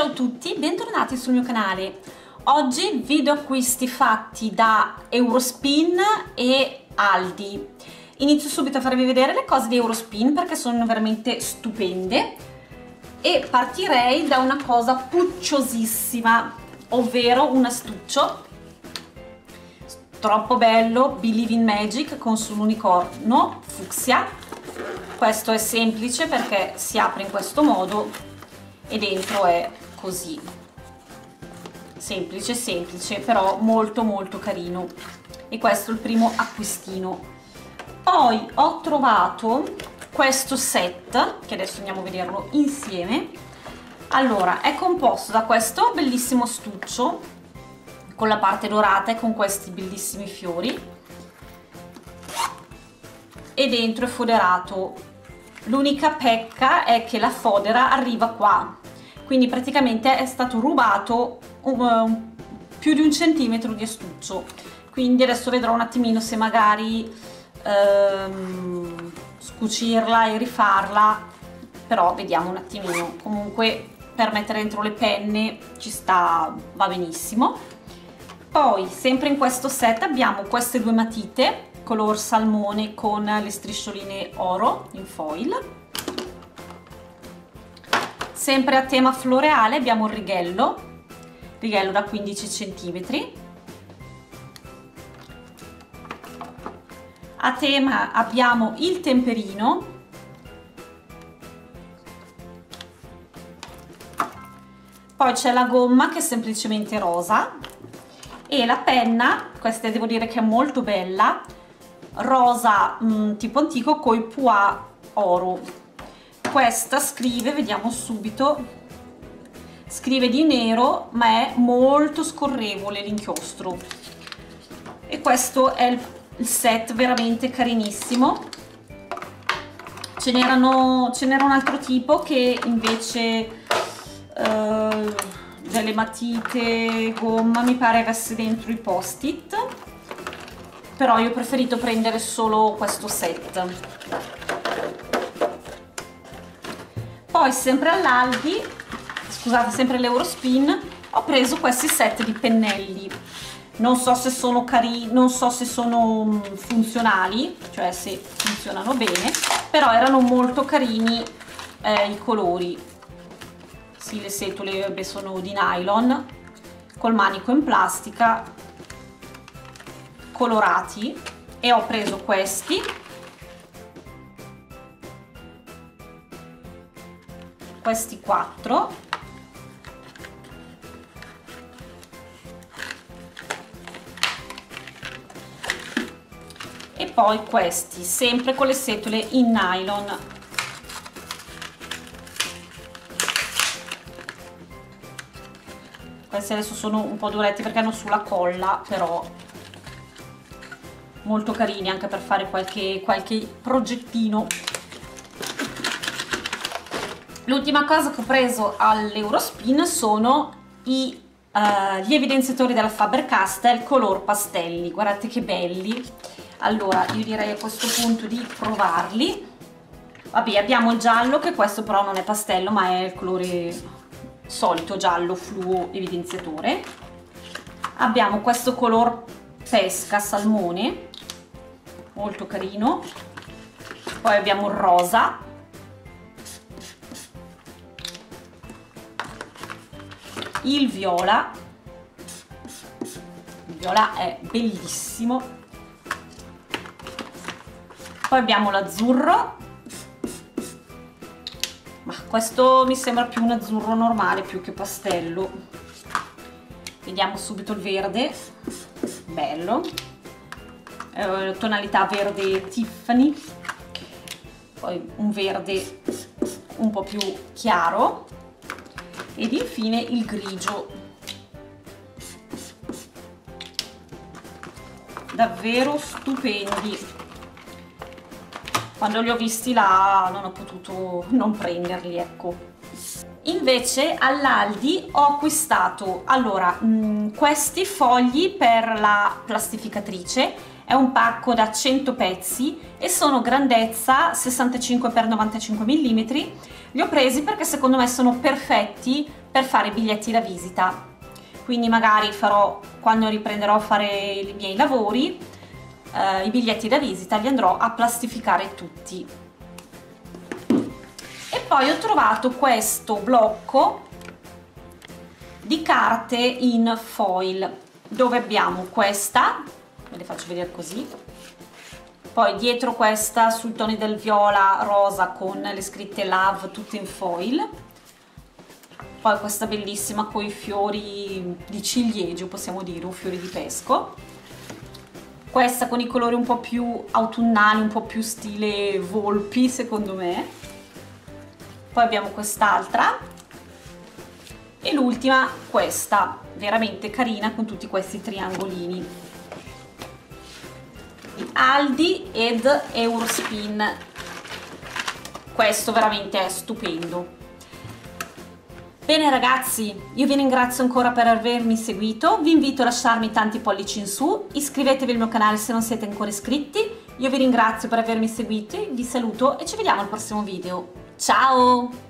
ciao a tutti, bentornati sul mio canale. Oggi video acquisti fatti da Eurospin e Aldi. Inizio subito a farvi vedere le cose di Eurospin perché sono veramente stupende e partirei da una cosa pucciosissima, ovvero un astuccio troppo bello, Believe in Magic con sull'unicorno fucsia. Questo è semplice perché si apre in questo modo e dentro è così. Semplice semplice però molto molto carino. E questo è il primo acquistino. Poi ho trovato questo set che adesso andiamo a vederlo insieme. Allora è composto da questo bellissimo stuccio con la parte dorata e con questi bellissimi fiori. E dentro è foderato. L'unica pecca è che la fodera arriva qua quindi praticamente è stato rubato um, più di un centimetro di astuccio. Quindi adesso vedrò un attimino se magari um, scucirla e rifarla però vediamo un attimino. Comunque per mettere dentro le penne ci sta va benissimo. Poi sempre in questo set abbiamo queste due matite color salmone con le striscioline oro in foil Sempre a tema floreale abbiamo il righello, righello da 15 cm. A tema abbiamo il temperino, poi c'è la gomma che è semplicemente rosa e la penna, questa devo dire che è molto bella, rosa mh, mm, tipo antico coi pois oro questa scrive, vediamo subito, scrive di nero ma è molto scorrevole l'inchiostro. E questo è il set veramente carinissimo. Ce n'era un altro tipo che invece eh, delle matite gomma mi pare avesse dentro i post-it. Però io ho preferito prendere solo questo set poi sempre all'Aldi scusate sempre l'Eurospin ho preso questi set di pennelli. Non so se sono carini non so se sono mm, funzionali cioè se funzionano bene però erano molto carini eh, i colori. Sì le setole vabbè, sono di nylon col manico in plastica colorati e ho preso questi questi quattro. E poi questi sempre con le setole in nylon. Questi adesso sono un po' duretti perché hanno sulla colla però molto carini anche per fare qualche, qualche progettino L'ultima cosa che ho preso all'Eurospin sono i, uh, gli evidenziatori della Faber-Castell color pastelli, guardate che belli. Allora, io direi a questo punto di provarli. Vabbè, abbiamo il giallo, che questo però non è pastello, ma è il colore solito giallo fluo evidenziatore. Abbiamo questo color pesca salmone, molto carino. Poi abbiamo il rosa, il viola. Il viola è bellissimo. Poi abbiamo l'azzurro. Ma questo mi sembra più un azzurro normale più che pastello. Vediamo subito il verde. Bello. Eh, tonalità verde Tiffany. Poi un verde un po' più chiaro ed infine il grigio. Davvero stupendi. Quando li ho visti là non ho potuto non prenderli ecco. Invece all'Aldi ho acquistato allora mh, mm, questi fogli per la plastificatrice è un pacco da 100 pezzi e sono grandezza 65x95 mm. Li ho presi perché secondo me sono perfetti per fare i biglietti da visita. Quindi magari farò, quando riprenderò a fare i miei lavori, eh, i biglietti da visita li andrò a plastificare tutti. E poi ho trovato questo blocco di carte in foil dove abbiamo questa ve le faccio vedere così. Poi dietro questa sui toni del viola rosa con le scritte love tutte in foil. Poi questa bellissima con i fiori di ciliegio possiamo dire o fiori di pesco. Questa con i colori un po' più autunnali un po' più stile volpi secondo me. Poi abbiamo quest'altra. E l'ultima questa veramente carina con tutti questi triangolini Aldi ed Eurospin. Questo veramente è stupendo. Bene ragazzi, io vi ringrazio ancora per avermi seguito, vi invito a lasciarmi tanti pollici in su, iscrivetevi al mio canale se non siete ancora iscritti, io vi ringrazio per avermi seguito, vi saluto e ci vediamo al prossimo video. Ciao!